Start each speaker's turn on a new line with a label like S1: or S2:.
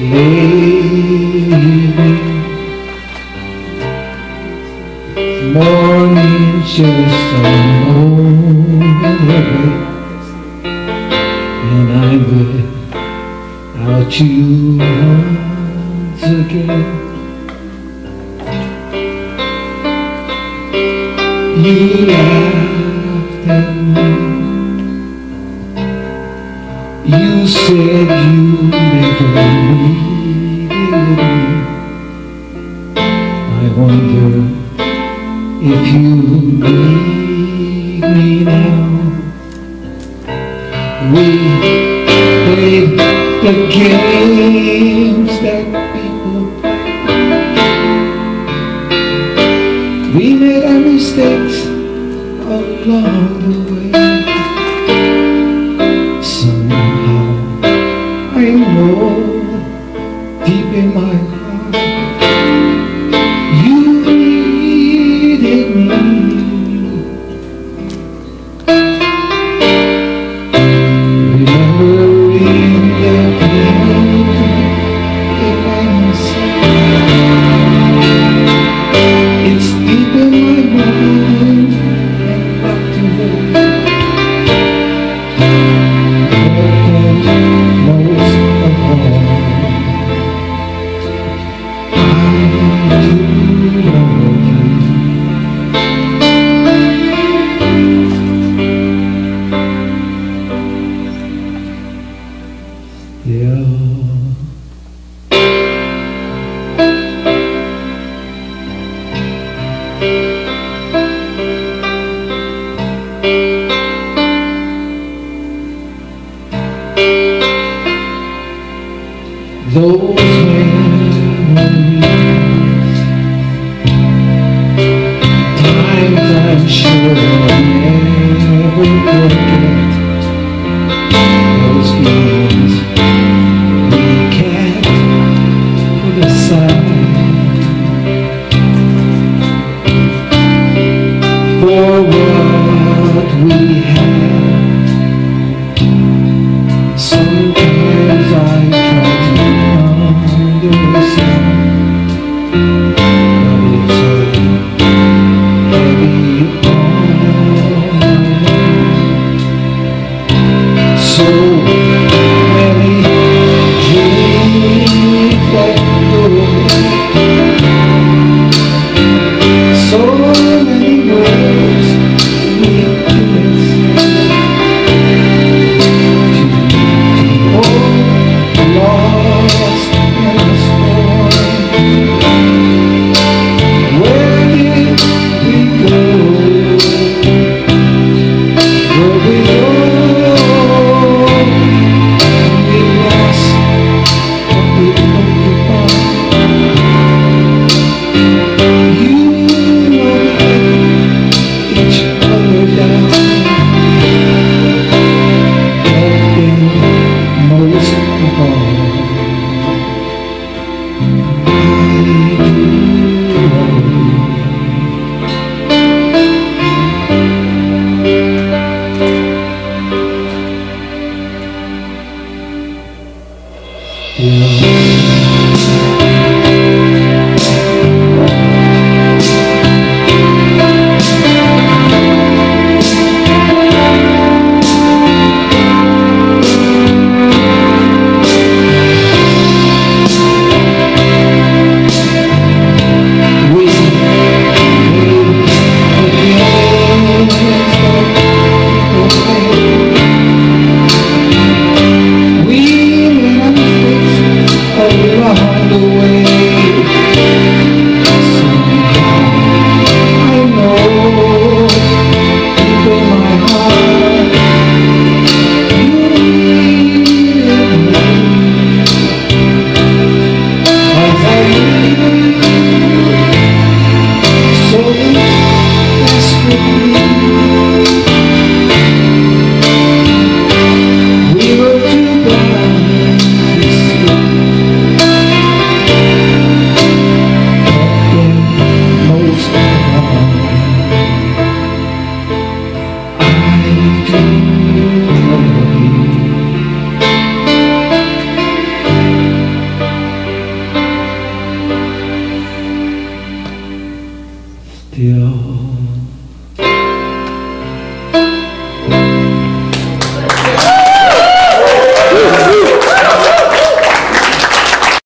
S1: leaving Morning just a moment And I'm without you once again You laughed at me said you never needed me. I wonder if you need me now. We played the games that people play. We made our mistakes along the way. in my heart. Yeah. Música 안.